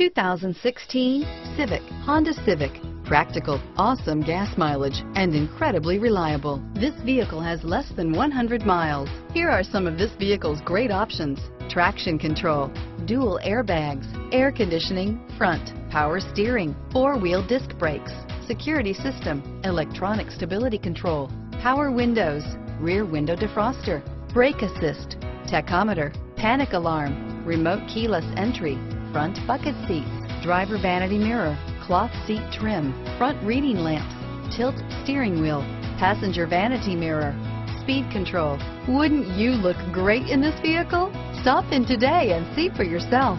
2016 Civic, Honda Civic. Practical, awesome gas mileage, and incredibly reliable. This vehicle has less than 100 miles. Here are some of this vehicle's great options. Traction control, dual airbags, air conditioning, front, power steering, four-wheel disc brakes, security system, electronic stability control, power windows, rear window defroster, brake assist, tachometer, panic alarm, remote keyless entry, front bucket seats, driver vanity mirror, cloth seat trim, front reading lamps, tilt steering wheel, passenger vanity mirror, speed control. Wouldn't you look great in this vehicle? Stop in today and see for yourself.